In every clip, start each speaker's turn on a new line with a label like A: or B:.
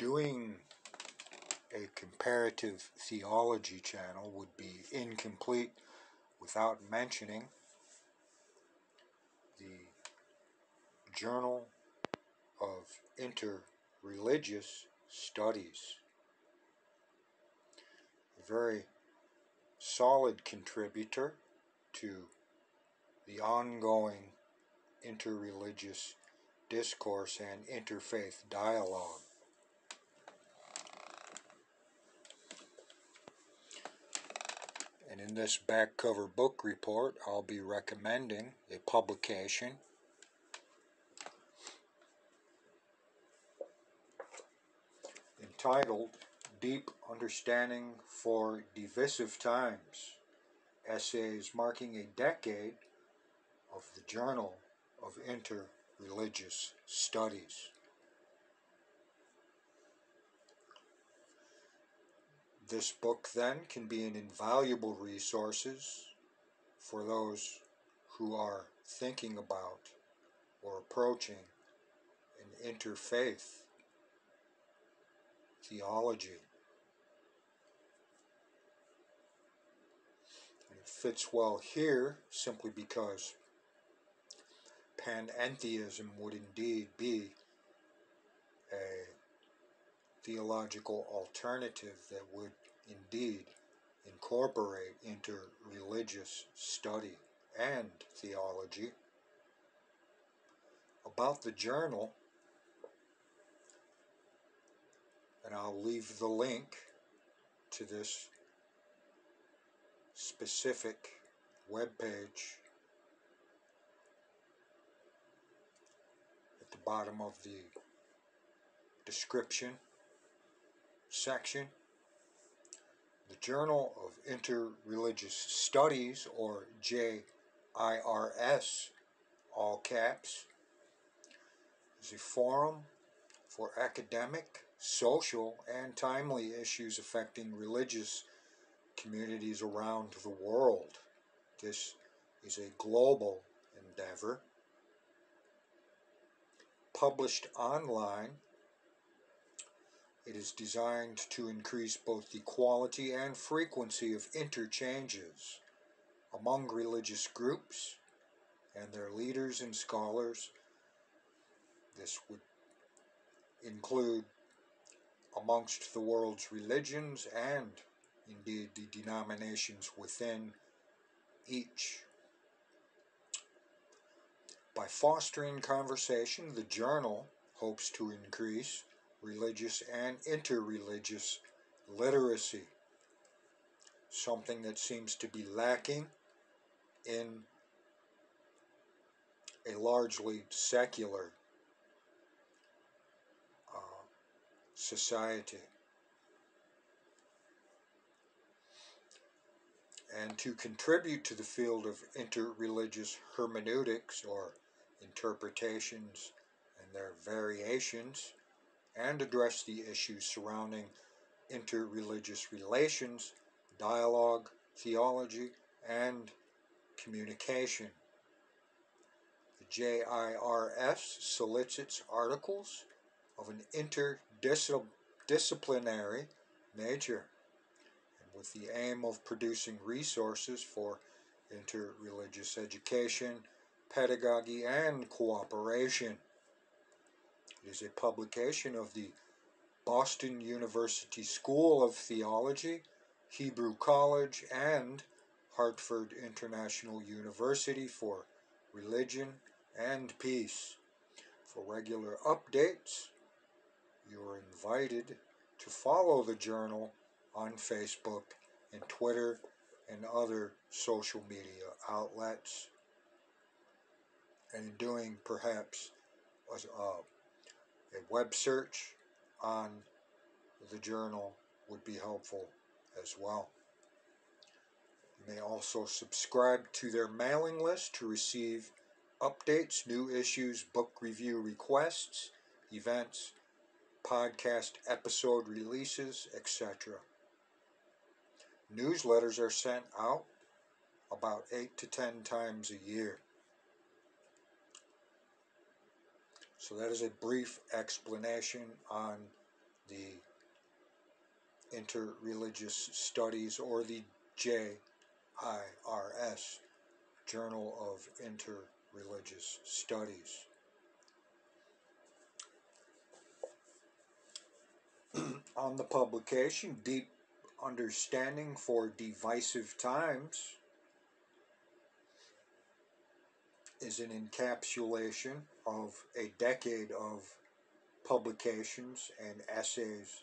A: doing a comparative theology channel would be incomplete without mentioning the Journal of Interreligious Studies. A very solid contributor to the ongoing interreligious discourse and interfaith dialogue. And in this back cover book report, I'll be recommending a publication entitled Deep Understanding for Divisive Times Essays Marking a Decade of the Journal of Interreligious Studies. This book then can be an invaluable resource for those who are thinking about or approaching an interfaith theology. It fits well here simply because panentheism would indeed be a theological alternative that would indeed incorporate into religious study and theology. About the journal, and I'll leave the link to this specific web page at the bottom of the description section. The Journal of Interreligious Studies, or JIRS, all caps, is a forum for academic, social, and timely issues affecting religious communities around the world. This is a global endeavor. Published online it is designed to increase both the quality and frequency of interchanges among religious groups and their leaders and scholars. This would include amongst the world's religions and indeed the denominations within each. By fostering conversation, the journal hopes to increase religious and interreligious literacy, something that seems to be lacking in a largely secular uh, society. And to contribute to the field of interreligious hermeneutics or interpretations and their variations, and address the issues surrounding interreligious relations, dialogue, theology, and communication. The JIRS solicits articles of an interdisciplinary nature and with the aim of producing resources for interreligious education, pedagogy, and cooperation. It is a publication of the Boston University School of Theology, Hebrew College, and Hartford International University for Religion and Peace. For regular updates, you are invited to follow the journal on Facebook and Twitter and other social media outlets. And doing perhaps a, uh, a web search on the journal would be helpful as well. You may also subscribe to their mailing list to receive updates, new issues, book review requests, events, podcast episode releases, etc. Newsletters are sent out about 8 to 10 times a year. So that is a brief explanation on the Interreligious Studies or the JIRS, Journal of Interreligious Studies. On the publication, Deep Understanding for Divisive Times is an encapsulation of a decade of publications and essays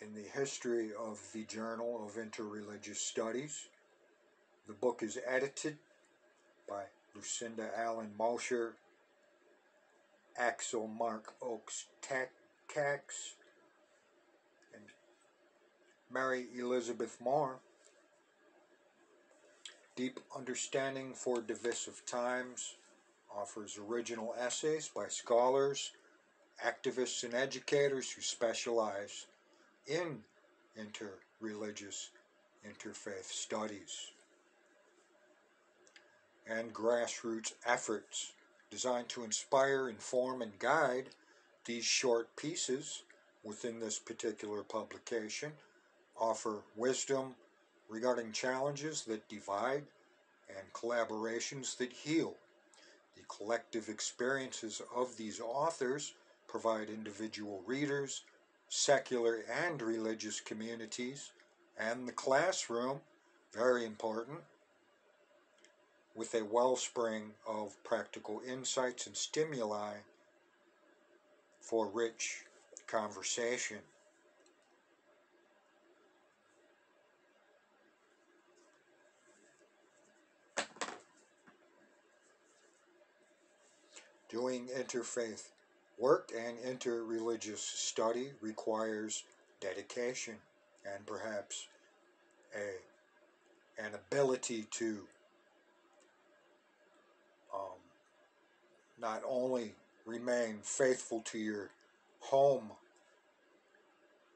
A: in the history of the Journal of Interreligious Studies. The book is edited by Lucinda Allen Mosher, Axel Marc Oaks Takacs, and Mary Elizabeth Moore. Deep Understanding for Divisive Times offers original essays by scholars, activists, and educators who specialize in interreligious interfaith studies and grassroots efforts designed to inspire, inform, and guide these short pieces within this particular publication offer wisdom regarding challenges that divide and collaborations that heal. The collective experiences of these authors provide individual readers secular and religious communities, and the classroom, very important, with a wellspring of practical insights and stimuli for rich conversation. Doing interfaith Work and interreligious study requires dedication and perhaps a, an ability to um, not only remain faithful to your home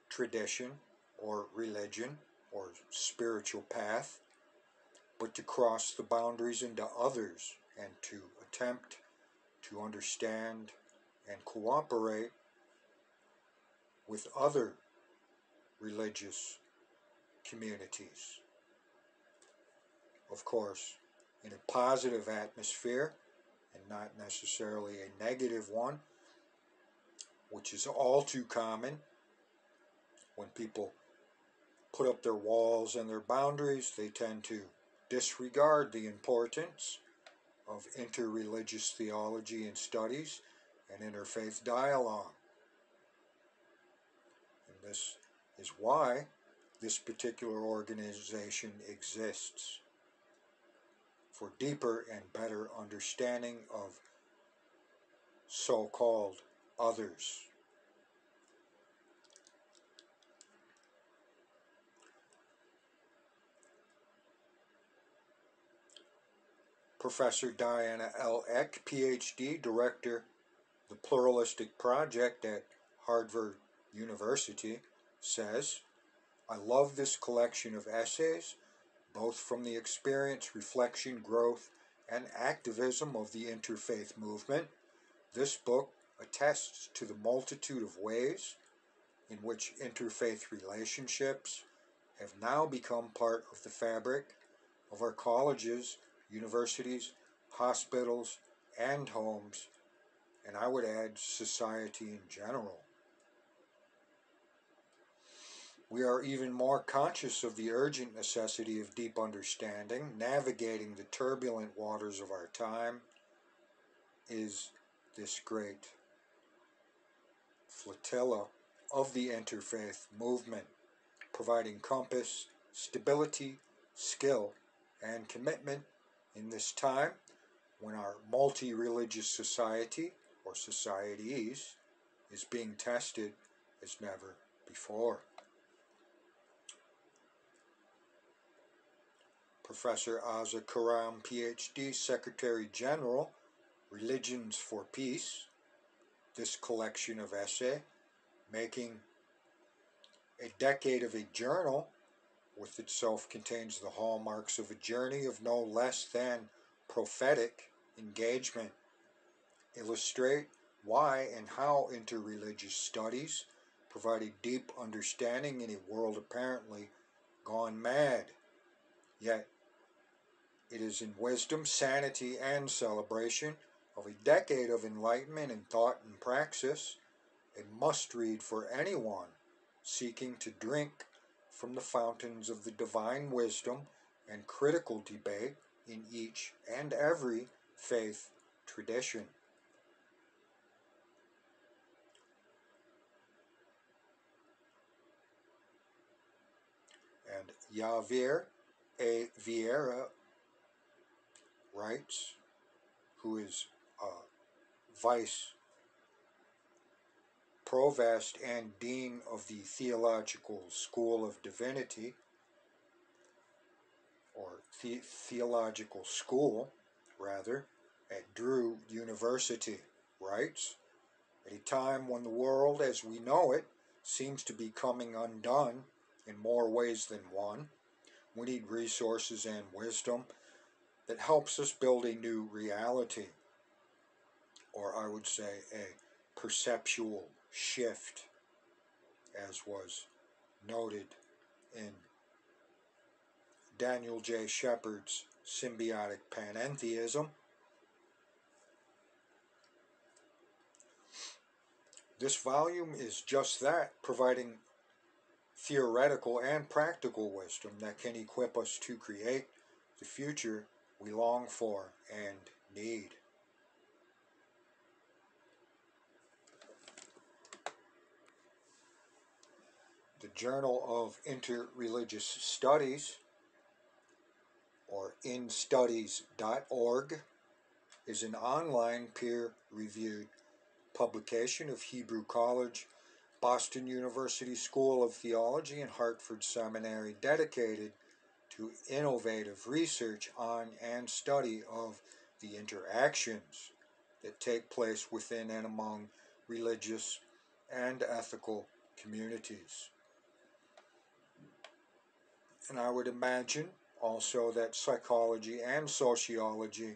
A: tradition or religion or spiritual path, but to cross the boundaries into others and to attempt to understand and cooperate with other religious communities. Of course, in a positive atmosphere and not necessarily a negative one, which is all too common when people put up their walls and their boundaries, they tend to disregard the importance of interreligious theology and studies and interfaith dialogue. And this is why this particular organization exists for deeper and better understanding of so-called others. Professor Diana L. Eck, PhD, Director the Pluralistic Project at Harvard University says, I love this collection of essays, both from the experience, reflection, growth, and activism of the interfaith movement. This book attests to the multitude of ways in which interfaith relationships have now become part of the fabric of our colleges, universities, hospitals, and homes and I would add society in general. We are even more conscious of the urgent necessity of deep understanding, navigating the turbulent waters of our time is this great flotilla of the interfaith movement, providing compass, stability, skill, and commitment in this time when our multi-religious society or societies is being tested as never before. Professor Azza Karam, PhD, Secretary General, Religions for Peace, this collection of essay, making a decade of a journal with itself contains the hallmarks of a journey of no less than prophetic engagement illustrate why and how interreligious studies provide a deep understanding in a world apparently gone mad. Yet, it is in wisdom, sanity, and celebration of a decade of enlightenment in thought and praxis, a must read for anyone seeking to drink from the fountains of the divine wisdom and critical debate in each and every faith tradition. And Javier A. Viera writes, who is uh, vice provost and dean of the Theological School of Divinity, or the Theological School, rather, at Drew University, writes, At a time when the world as we know it seems to be coming undone in more ways than one, we need resources and wisdom that helps us build a new reality, or I would say a perceptual shift, as was noted in Daniel J. Shepard's Symbiotic Panentheism. This volume is just that, providing theoretical and practical wisdom that can equip us to create the future we long for and need. Journal of Interreligious Studies, or irstudies.org, is an online peer reviewed publication of Hebrew College, Boston University School of Theology, and Hartford Seminary dedicated to innovative research on and study of the interactions that take place within and among religious and ethical communities. And I would imagine also that psychology and sociology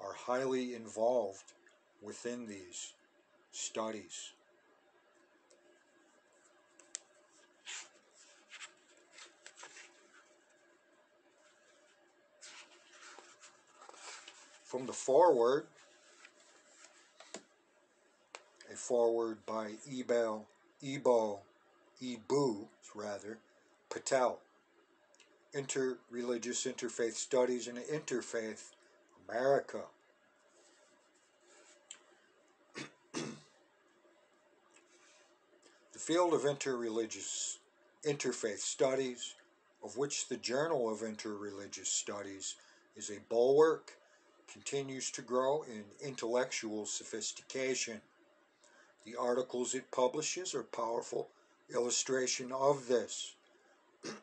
A: are highly involved within these studies. From the foreword, a foreword by Ebel, Ebo, Eboo, rather, Patel, Interreligious Interfaith Studies in Interfaith America. the field of interreligious interfaith studies, of which the Journal of Interreligious Studies is a bulwark continues to grow in intellectual sophistication. The articles it publishes are powerful illustration of this.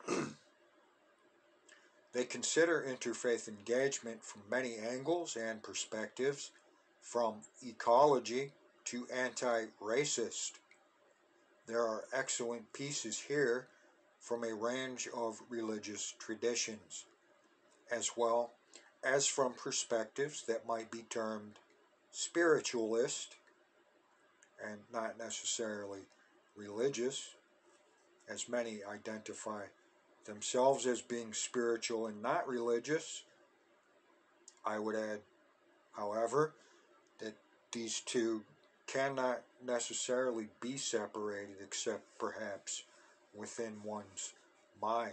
A: they consider interfaith engagement from many angles and perspectives, from ecology to anti-racist. There are excellent pieces here from a range of religious traditions, as well as from perspectives that might be termed spiritualist and not necessarily religious, as many identify themselves as being spiritual and not religious. I would add, however, that these two cannot necessarily be separated except perhaps within one's mind.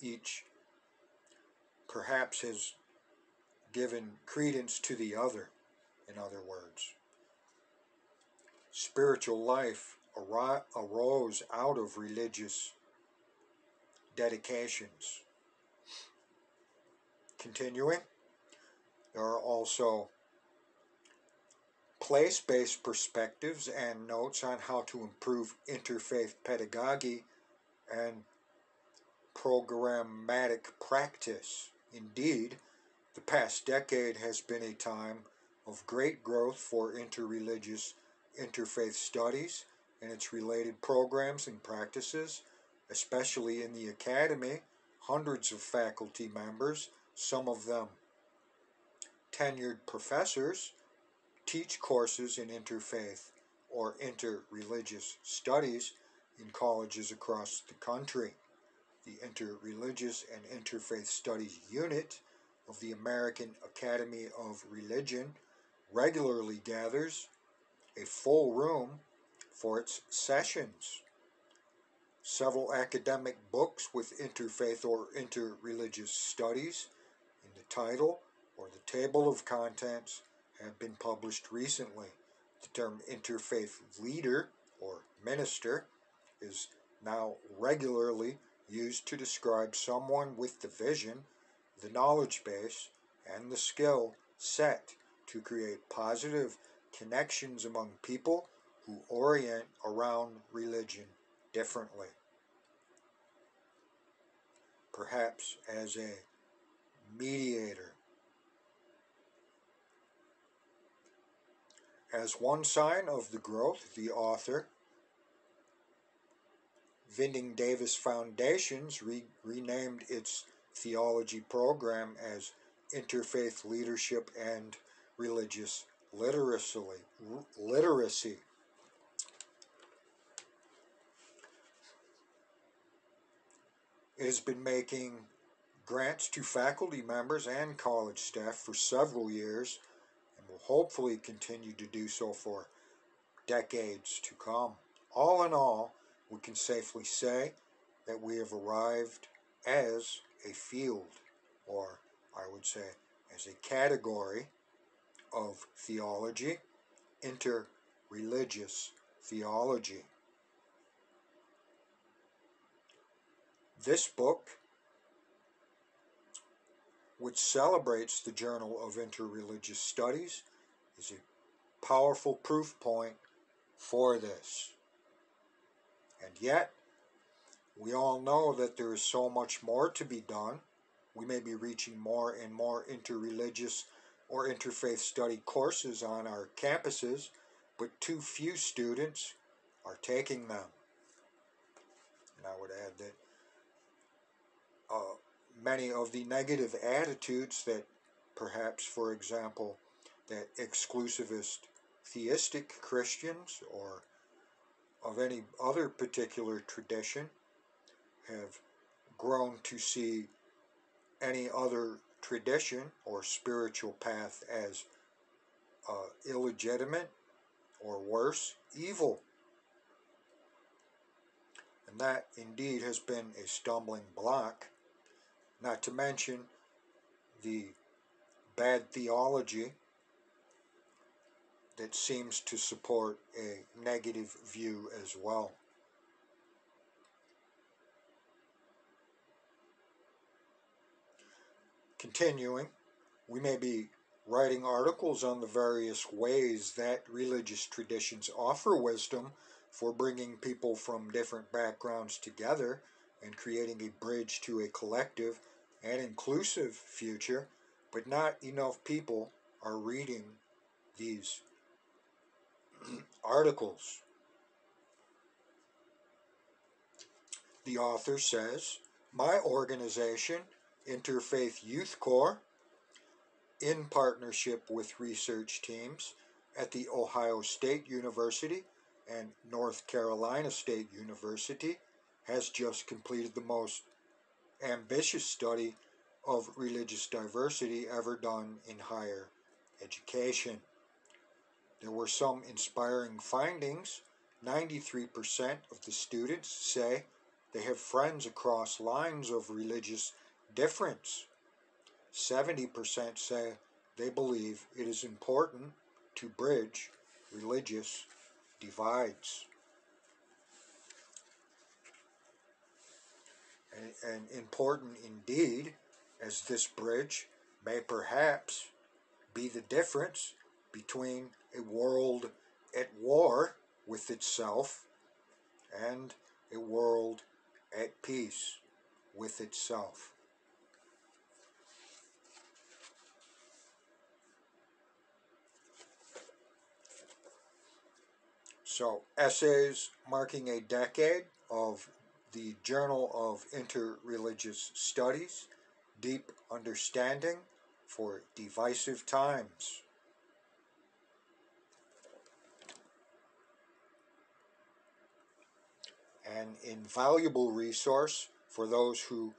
A: Each perhaps has given credence to the other, in other words. Spiritual life arose out of religious dedications. Continuing, there are also place based perspectives and notes on how to improve interfaith pedagogy and programmatic practice. Indeed, the past decade has been a time of great growth for interreligious interfaith studies and its related programs and practices, especially in the academy. Hundreds of faculty members, some of them tenured professors, teach courses in interfaith or interreligious studies in colleges across the country. The Interreligious and Interfaith Studies Unit of the American Academy of Religion regularly gathers a full room for its sessions. Several academic books with interfaith or interreligious studies in the title or the table of contents have been published recently. The term interfaith leader or minister is now regularly used to describe someone with the vision, the knowledge base, and the skill set to create positive connections among people who orient around religion differently. Perhaps as a mediator. As one sign of the growth, the Arthur, Vining Davis Foundations, re renamed its theology program as Interfaith Leadership and Religious Literacy. literacy. Has been making grants to faculty members and college staff for several years and will hopefully continue to do so for decades to come. All in all, we can safely say that we have arrived as a field, or I would say as a category of theology, interreligious theology. This book, which celebrates the Journal of Interreligious Studies, is a powerful proof point for this. And yet, we all know that there is so much more to be done. We may be reaching more and more interreligious or interfaith study courses on our campuses, but too few students are taking them. And I would add that uh, many of the negative attitudes that perhaps, for example, that exclusivist theistic Christians or of any other particular tradition have grown to see any other tradition or spiritual path as uh, illegitimate or worse, evil. And that indeed has been a stumbling block not to mention the bad theology that seems to support a negative view as well. Continuing, we may be writing articles on the various ways that religious traditions offer wisdom for bringing people from different backgrounds together and creating a bridge to a collective and inclusive future, but not enough people are reading these articles. The author says, My organization, Interfaith Youth Core, in partnership with research teams at The Ohio State University and North Carolina State University, has just completed the most ambitious study of religious diversity ever done in higher education. There were some inspiring findings. 93% of the students say they have friends across lines of religious difference. 70% say they believe it is important to bridge religious divides. And, important indeed, as this bridge may perhaps be the difference between a world at war with itself and a world at peace with itself. So, essays marking a decade of the Journal of Interreligious Studies, Deep Understanding for Divisive Times. An invaluable resource for those who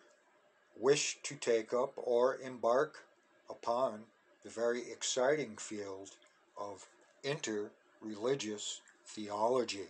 A: wish to take up or embark upon the very exciting field of interreligious theology.